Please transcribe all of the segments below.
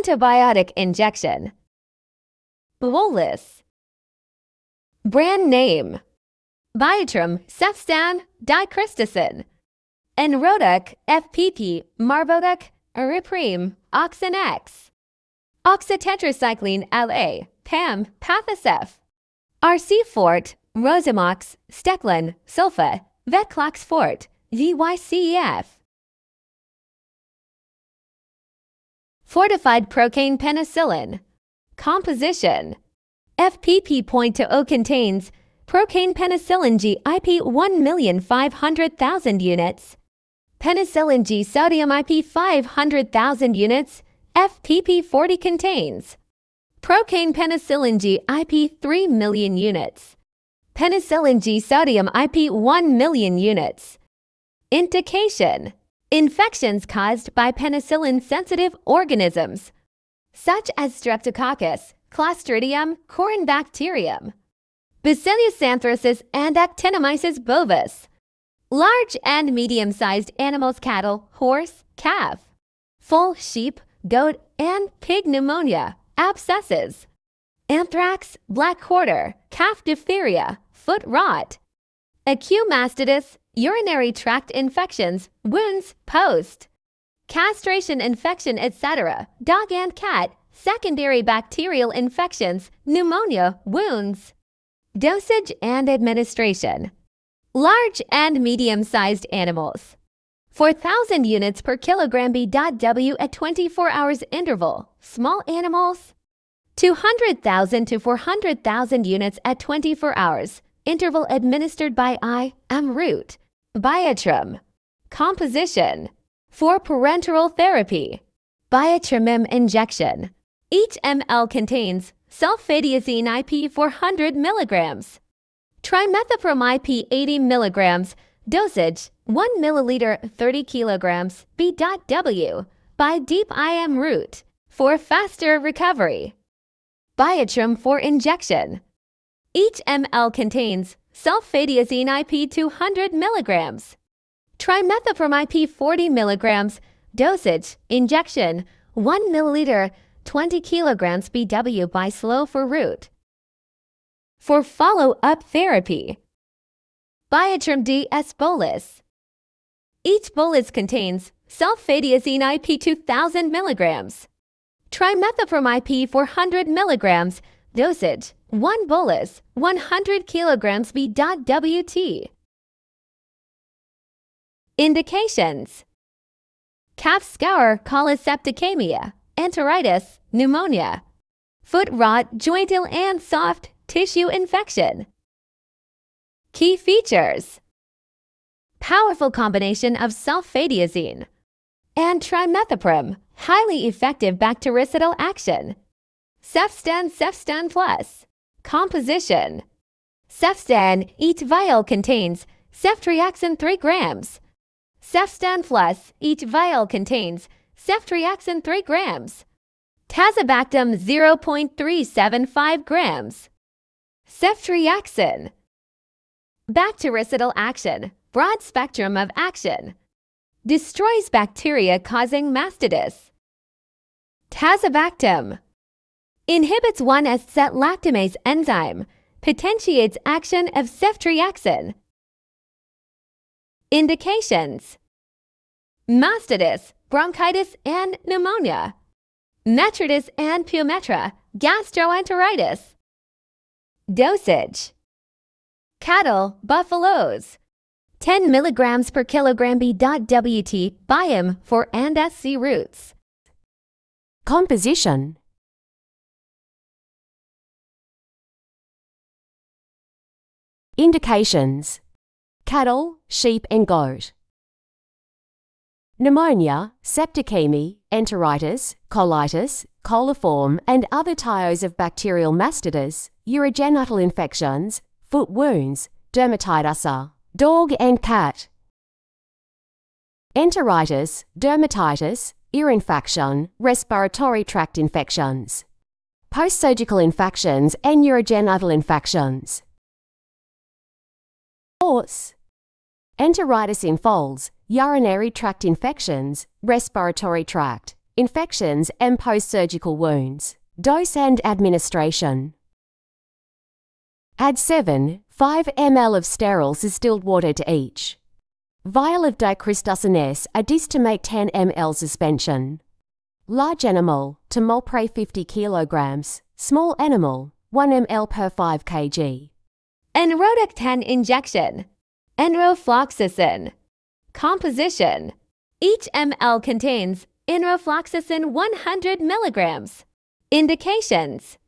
antibiotic injection. Bolus. Brand name Biotrim Cefstan dicrysticin. Enrodac FPP Marbodac Oriprim Oxynex. Oxytetracycline LA PAM Pathocef. RC Forte Rosimox Steclin Sulfa Vetclox Forte Zycef. Fortified procaine penicillin. Composition FPP.0 contains procaine penicillin G IP 1,500,000 units, penicillin G sodium IP 500,000 units, FPP40 contains procaine penicillin G IP 3 million units, penicillin G sodium IP 1 million units. Indication Infections caused by penicillin sensitive organisms, such as Streptococcus, Clostridium, Corynebacterium, Bacillus anthracis, and Actinomyces bovis. Large and medium sized animals, cattle, horse, calf, foal, sheep, goat, and pig pneumonia, abscesses, anthrax, black quarter, calf diphtheria, foot rot, acute mastitis, urinary tract infections, wounds, post, castration infection, etc., dog and cat, secondary bacterial infections, pneumonia, wounds. Dosage and administration. Large and medium-sized animals. 4,000 units per kilogram B.W at 24 hours interval. Small animals. 200,000 to 400,000 units at 24 hours. Interval administered by I. M. root. Biotrim. Composition. For parenteral therapy. Biotrimim injection. Each ml contains sulfadiazine IP 400 milligrams, trimethoprim IP 80 milligrams, dosage 1 milliliter 30 kilograms B.W by Deep IM route for faster recovery. Biotrim for injection. Each ml contains sulfadiazine IP 200 milligrams, trimethoprim IP 40 milligrams, dosage, injection 1 milliliter 20 kilograms BW by slow for root. For follow-up therapy, Biotrim DS bolus. Each bolus contains sulfadiazine IP 2000 milligrams, trimethoprim IP 400 milligrams, dosage 1 bolus 100 kilograms B.WT. Indications Calf scour colisepticemia enteritis, pneumonia, foot rot, joint ill, and soft tissue infection. Key features Powerful combination of sulfadiazine and trimethoprim, highly effective bactericidal action. Cefstan Cefstan Plus. Composition Cefstan each vial contains ceftriaxone 3 grams. Cefstan Plus each vial contains ceftriaxone 3 grams, tazobactam 0.375 grams. Ceftriaxone. Bactericidal action, broad spectrum of action. Destroys bacteria causing mastitis. Tazobactam. Inhibits 1-S-set lactamase enzyme, potentiates action of ceftriaxone. Indications Mastitis bronchitis and pneumonia, metritis and pyometra, gastroenteritis. Dosage Cattle, buffaloes, 10 milligrams per kilogram B.WT biome for and SC roots. Composition Indications Cattle, sheep and goat pneumonia, septicemia, enteritis, colitis, coliform, and other types of bacterial mastitis, urogenital infections, foot wounds, dermatitis, dog and cat. Enteritis, dermatitis, ear infection, respiratory tract infections. Post-surgical infections and urogenital infections. Horse. Enteritis in foals, urinary tract infections, respiratory tract, infections, and post surgical wounds. Dose and administration. Add 7, 5 ml of sterile distilled water to each. Vial of dicrysticin to make 10 ml suspension. Large animal, to Timolpre 50 kilograms. Small animal, 1 ml per 5 kg. 10 injection. Enrofloxacin. Composition. Each ml contains enrofloxacin 100 milligrams. Indications.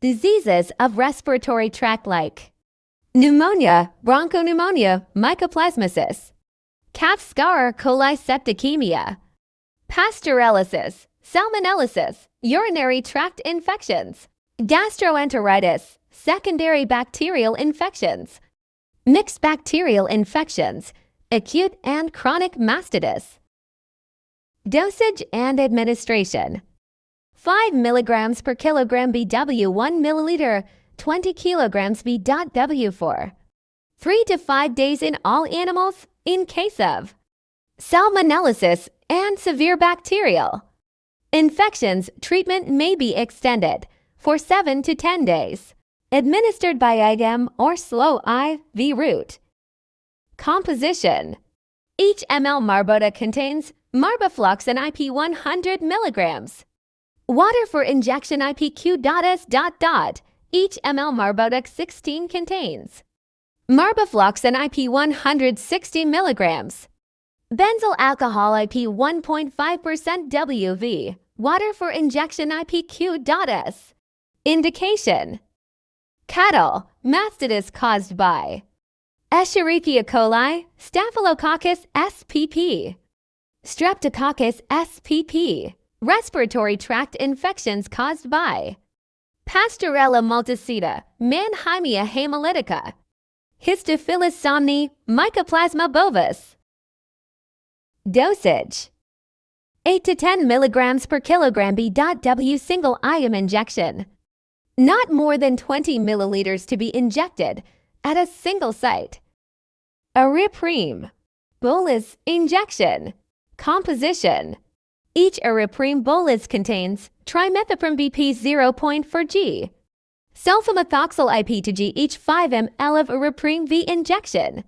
Diseases of respiratory tract like pneumonia, bronchopneumonia, mycoplasmosis, Kapp-Scharrer coli septicemia, pasteurellosis, salmonellosis, urinary tract infections, gastroenteritis, secondary bacterial infections, mixed bacterial infections, acute and chronic mastitis. Dosage and administration. 5 milligrams per kilogram BW 1 milliliter 20 kilograms BW4 3 to 5 days in all animals in case of. Salmonellosis and severe bacterial. Infections treatment may be extended for 7 to 10 days administered by IGM or slow IV route composition each ml Marbota contains Marbofloxacin IP 100 milligrams. Water for injection IPQ.S. Dot dot. Each ml Marbodac 16 contains. Marbofloxacin IP 160 milligrams. Benzyl alcohol IP 1.5% WV. Water for injection IPQ.S. Indication. Cattle, mastitis caused by Escherichia coli, Staphylococcus spp. Streptococcus spp, respiratory tract infections caused by Pasteurella multocida, Mannheimia haemolytica, Histophilus somni, Mycoplasma bovis. Dosage 8 to 10 milligrams per kilogram B.W single IM injection. Not more than 20 milliliters to be injected at a single site. Oriprim, bolus injection. Composition Each Oriprim bolus contains trimethoprim BP 0.4 G, sulfamethoxyl IP to G each 5 ml of Oriprim V injection,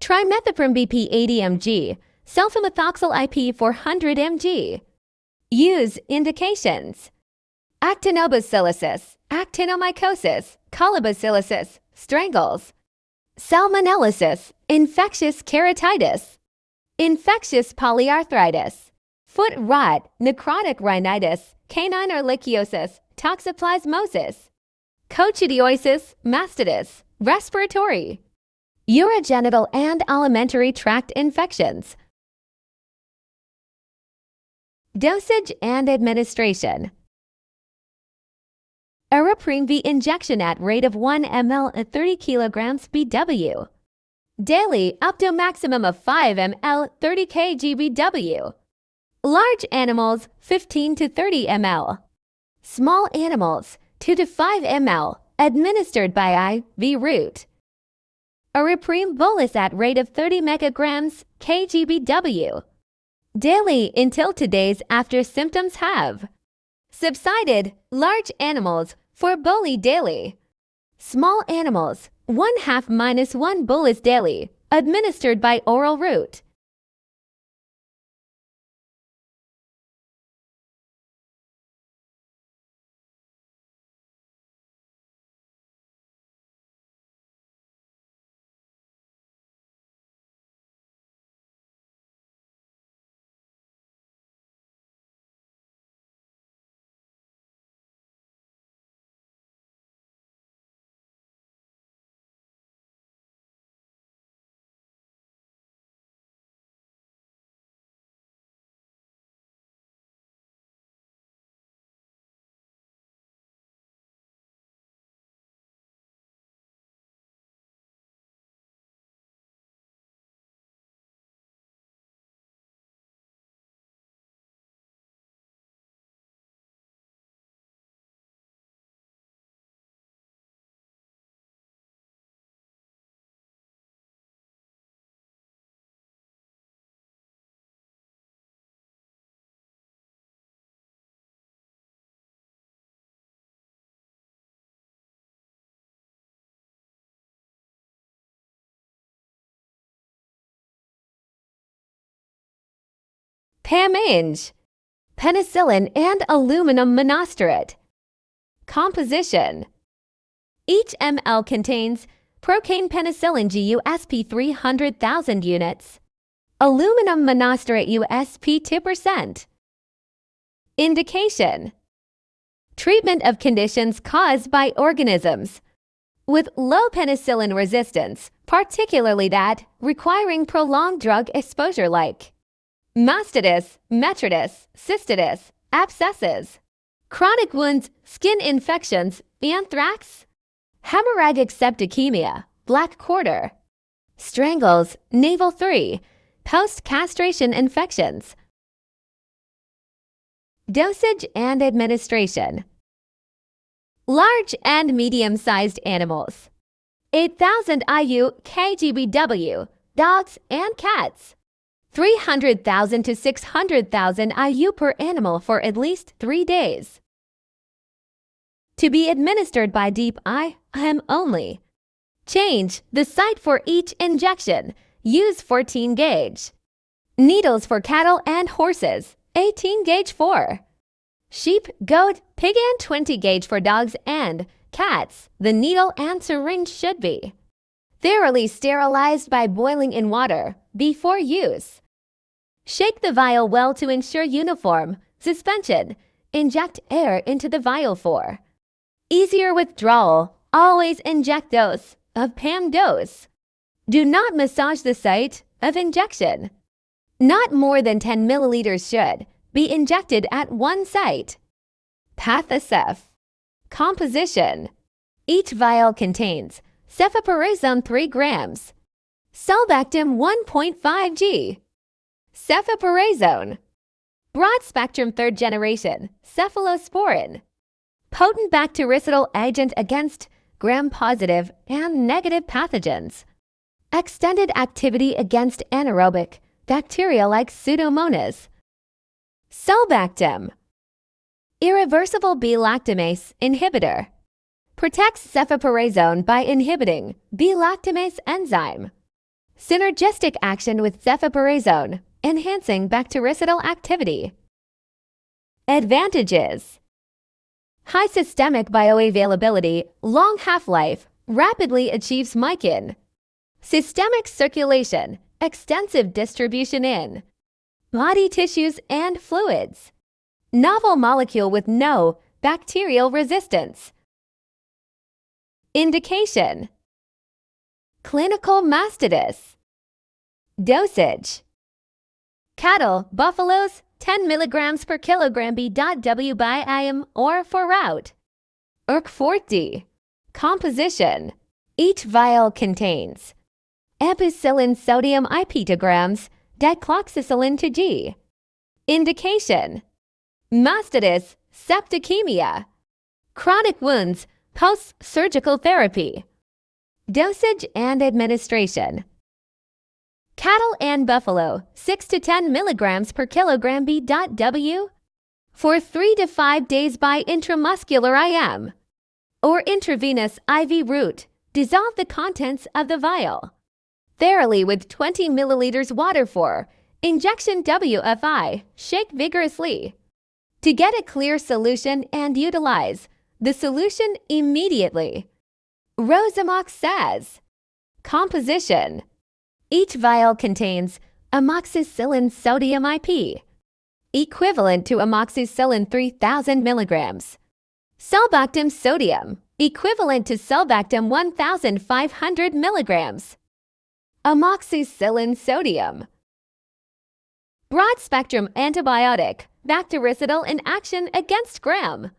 trimethoprim BP 80 mg, sulfamethoxyl IP 400 mg. Use indications actinobacillosis, actinomycosis, colibacillosis, strangles, salmonellosis, infectious keratitis infectious polyarthritis, foot rot, necrotic rhinitis, canine ehrlichiosis, toxoplasmosis, coccidiosis, mastitis, respiratory, urogenital and alimentary tract infections. Dosage and administration. Oriprim V injection at rate of 1 ml at 30 kg BW. Daily up to maximum of 5 ml 30 kg BW. Large animals 15 to 30 ml. Small animals 2 to 5 ml administered by IV route. Oriprim bolus at rate of 30 megagrams kgbw. Daily until two days after symptoms have subsided. Large animals for Boli daily. Small animals 1 half minus 1 bolus daily, administered by oral route. Pamange, penicillin and aluminum monostearate. Composition Each ml contains procaine penicillin GUSP 300,000 units, aluminum monostearate USP 2%. Indication Treatment of conditions caused by organisms with low penicillin resistance, particularly that requiring prolonged drug exposure like mastitis, metritis, cystitis, abscesses, chronic wounds, skin infections, anthrax, hemorrhagic septicemia, black quarter, strangles, navel 3, post-castration infections. Dosage and administration. Large and medium-sized animals. 8,000 IU KGBW, dogs and cats. 300,000 to 600,000 IU per animal for at least three days. To be administered by deep IM only. Change the site for each injection. Use 14 gauge. Needles for cattle and horses, 18 gauge 4. Sheep, goat, pig and 20 gauge for dogs and cats. The needle and syringe should be thoroughly sterilized by boiling in water before use. Shake the vial well to ensure uniform suspension. Inject air into the vial for easier withdrawal. Always inject dose of PAM dose. Do not massage the site of injection. Not more than 10 milliliters should be injected at one site. Pathocef. Composition. Each vial contains cefoperazone 3 grams, sulbactam 1.5 g, cefoperazone, broad-spectrum third generation cephalosporin, potent bactericidal agent against gram-positive and negative pathogens, extended activity against anaerobic bacteria like Pseudomonas, sulbactam, irreversible B-lactamase inhibitor, protects cefoperazone by inhibiting B-lactamase enzyme. Synergistic action with cefoperazone, enhancing bactericidal activity. Advantages High systemic bioavailability, long half-life, rapidly achieves mycin. Systemic circulation, extensive distribution in body tissues and fluids. Novel molecule with no bacterial resistance. Indication Clinical mastitis. Dosage Cattle, buffaloes, 10 milligrams per kilogram B.W by IM or for route. URC 40. Composition Each vial contains ampicillin sodium I petagrams, dicloxacillin to G. Indication Mastitis, septicemia, chronic wounds, Post-surgical therapy. Dosage and administration. Cattle and buffalo, 6 to 10 milligrams per kilogram B.W. For 3 to 5 days by intramuscular IM. Or intravenous IV route. Dissolve the contents of the vial. Thoroughly with 20 milliliters water for injection WFI. Shake vigorously. To get a clear solution and utilize the solution immediately. Rosimox says, Composition Each vial contains amoxicillin sodium IP, equivalent to amoxicillin 3000 milligrams. Sulbactam sodium, equivalent to sulbactam 1500 milligrams. Amoxicillin sodium. Broad spectrum antibiotic, bactericidal in action against gram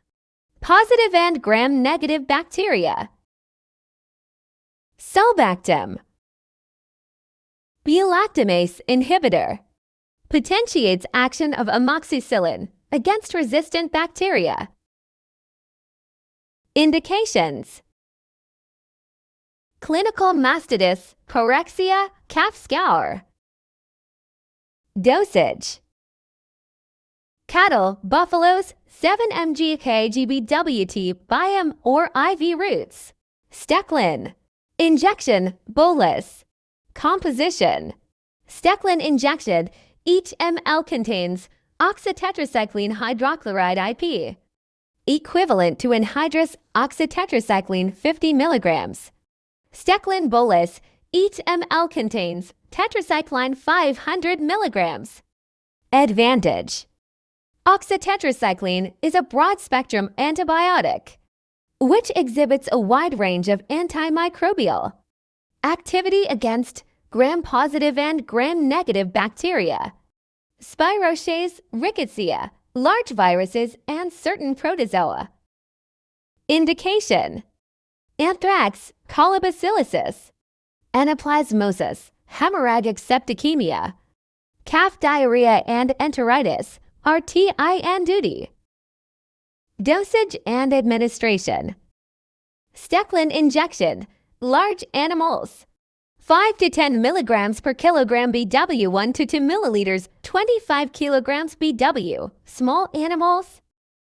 positive and gram-negative bacteria. Sulbactam B-lactamase inhibitor potentiates action of amoxicillin against resistant bacteria. Indications Clinical mastitis, pyrexia, calf scour. Dosage Cattle, buffaloes, 7 mgk GBWT biome or IV routes. Steclin. Injection, bolus. Composition. Steclin injection Each ml contains oxytetracycline hydrochloride IP, equivalent to anhydrous oxytetracycline 50 milligrams. Steclin bolus, each ml contains tetracycline 500 milligrams. Advantage Oxytetracycline is a broad spectrum antibiotic, which exhibits a wide range of antimicrobial activity against gram positive and gram negative bacteria, Spirochetes rickettsia, large viruses, and certain protozoa. Indication Anthrax, colibacillosis, anaplasmosis, hemorrhagic septicemia, calf diarrhea and enteritis are TIN duty. Dosage and administration Steclin injection, large animals. 5 to 10 milligrams per kilogram BW 1 to 2 milliliters 25 kilograms BW. Small animals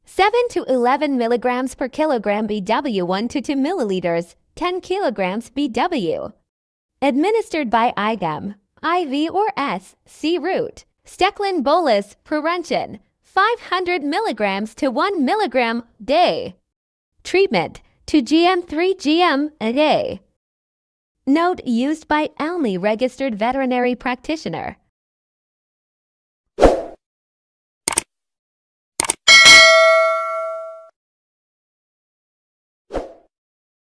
7 to 11 milligrams per kilogram BW 1 to 2 milliliters 10 kilograms BW. Administered by IGAM, IV or S, C route. Steclin bolus prevention 500 milligrams to 1 milligram day. Treatment to GM 3 GM a day. Note used by only registered veterinary practitioner.